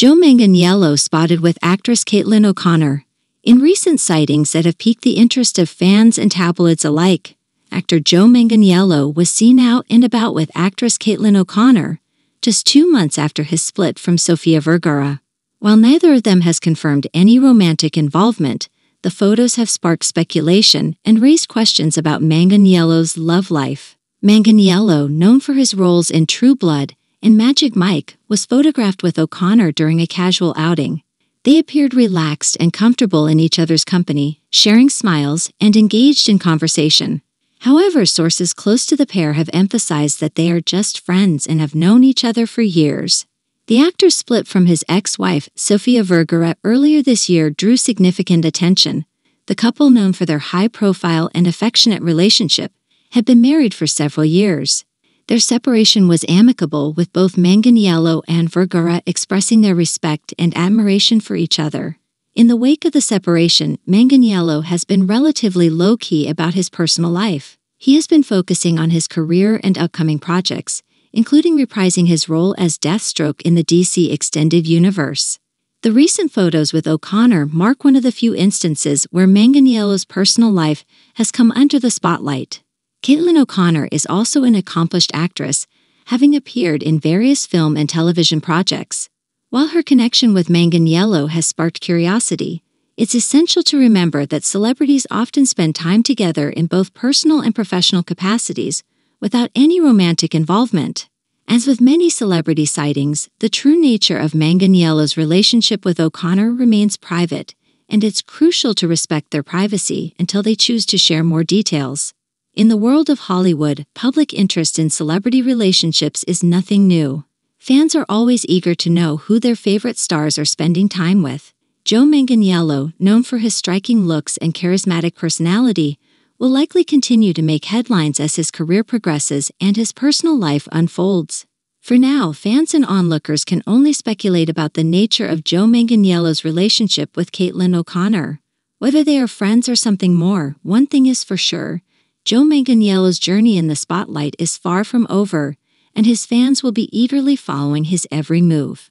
Joe Manganiello spotted with actress Caitlin O'Connor. In recent sightings that have piqued the interest of fans and tabloids alike, actor Joe Manganiello was seen out and about with actress Caitlin O'Connor, just two months after his split from Sofia Vergara. While neither of them has confirmed any romantic involvement, the photos have sparked speculation and raised questions about Manganiello's love life. Manganiello, known for his roles in True Blood and Magic Mike, was photographed with O'Connor during a casual outing. They appeared relaxed and comfortable in each other's company, sharing smiles and engaged in conversation. However, sources close to the pair have emphasized that they are just friends and have known each other for years. The actor split from his ex-wife, Sofia Vergara, earlier this year drew significant attention. The couple, known for their high-profile and affectionate relationship, had been married for several years. Their separation was amicable, with both Manganiello and Vergara expressing their respect and admiration for each other. In the wake of the separation, Manganiello has been relatively low-key about his personal life. He has been focusing on his career and upcoming projects, including reprising his role as Deathstroke in the DC Extended Universe. The recent photos with O'Connor mark one of the few instances where Manganiello's personal life has come under the spotlight. Caitlin O'Connor is also an accomplished actress, having appeared in various film and television projects. While her connection with Manganiello has sparked curiosity, it's essential to remember that celebrities often spend time together in both personal and professional capacities without any romantic involvement. As with many celebrity sightings, the true nature of Manganiello's relationship with O'Connor remains private, and it's crucial to respect their privacy until they choose to share more details. In the world of Hollywood, public interest in celebrity relationships is nothing new. Fans are always eager to know who their favorite stars are spending time with. Joe Manganiello, known for his striking looks and charismatic personality, will likely continue to make headlines as his career progresses and his personal life unfolds. For now, fans and onlookers can only speculate about the nature of Joe Manganiello's relationship with Caitlin O'Connor. Whether they are friends or something more, one thing is for sure Joe Manganiello's journey in the spotlight is far from over, and his fans will be eagerly following his every move.